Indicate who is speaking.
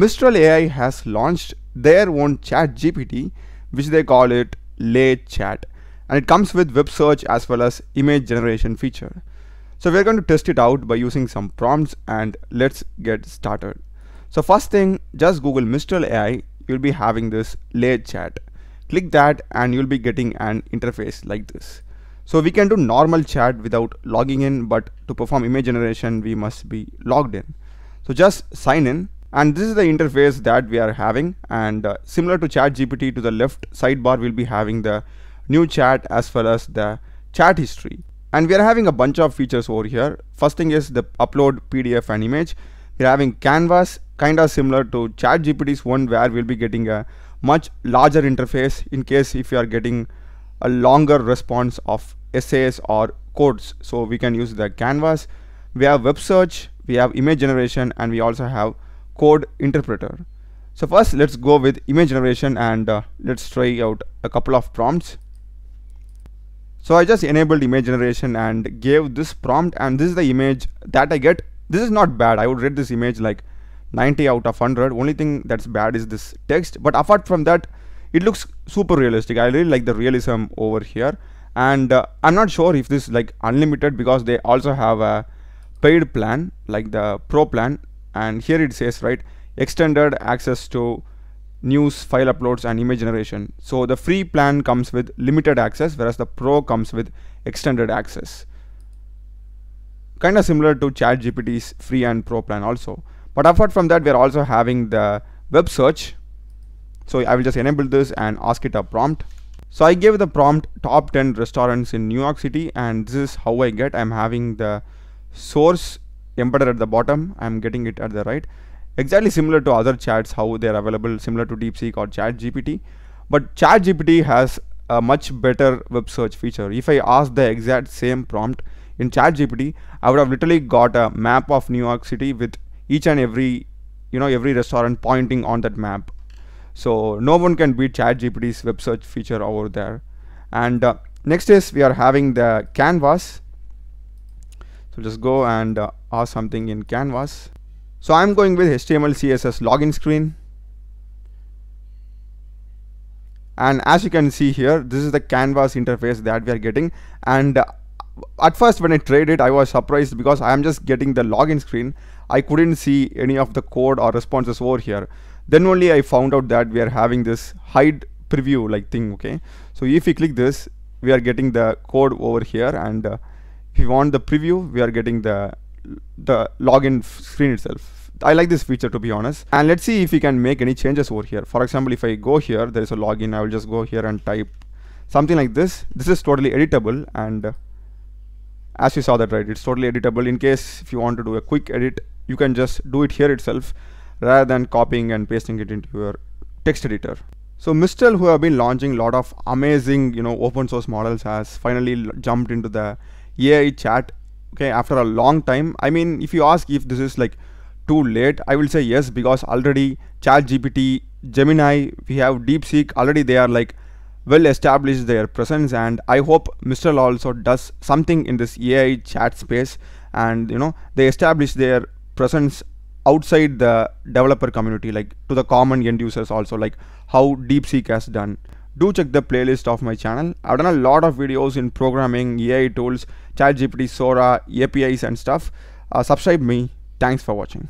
Speaker 1: Mistral AI has launched their own chat GPT which they call it Le Chat and it comes with web search as well as image generation feature. So we're going to test it out by using some prompts and let's get started. So first thing just google Mistral AI you'll be having this Le Chat. Click that and you'll be getting an interface like this. So we can do normal chat without logging in but to perform image generation we must be logged in. So just sign in and this is the interface that we are having. And uh, similar to chat GPT to the left sidebar we'll be having the new chat as well as the chat history. And we are having a bunch of features over here. First thing is the upload PDF and image. We're having canvas kind of similar to chat GPT's one where we'll be getting a much larger interface in case if you are getting a longer response of essays or codes. So we can use the canvas. We have web search we have image generation and we also have code interpreter. So first let's go with image generation and uh, let's try out a couple of prompts. So I just enabled image generation and gave this prompt and this is the image that I get. This is not bad. I would rate this image like 90 out of 100. Only thing that's bad is this text. But apart from that, it looks super realistic. I really like the realism over here. And uh, I'm not sure if this is like unlimited because they also have a paid plan like the pro plan and here it says right extended access to news file uploads and image generation. So the free plan comes with limited access whereas the pro comes with extended access. Kind of similar to chat gpt's free and pro plan also. But apart from that we are also having the web search. So i will just enable this and ask it a prompt. So i gave the prompt top 10 restaurants in new york city and this is how i get. I'm having the source embedded at the bottom. I'm getting it at the right. Exactly similar to other chats how they're available similar to DeepSeek or chat GPT but chat GPT has a much better web search feature. If I ask the exact same prompt in chat GPT I would have literally got a map of New York City with each and every you know every restaurant pointing on that map. So no one can beat chat GPT's web search feature over there. And uh, next is we are having the canvas. So just go and uh, ask something in canvas. So I'm going with HTML CSS login screen. And as you can see here this is the canvas interface that we are getting. And uh, at first when I tried it I was surprised because I am just getting the login screen. I couldn't see any of the code or responses over here. Then only I found out that we are having this hide preview like thing okay? So if we click this we are getting the code over here. And uh, if you want the preview we are getting the the login screen itself. I like this feature to be honest. And let's see if we can make any changes over here. For example if I go here there is a login. I will just go here and type something like this. This is totally editable and uh, as you saw that right it's totally editable. In case if you want to do a quick edit you can just do it here itself rather than copying and pasting it into your text editor. So Mistral who have been launching a lot of amazing you know open source models has finally jumped into the AI chat okay after a long time I mean if you ask if this is like too late I will say yes because already chat GPT Gemini we have DeepSeek already they are like well established their presence and I hope Mistral also does something in this AI chat space and you know they establish their presence outside the developer community like to the common end users also like how DeepSeek has done do check the playlist of my channel. I've done a lot of videos in programming, AI tools, ChatGPT, Sora, APIs and stuff. Uh, subscribe me. Thanks for watching.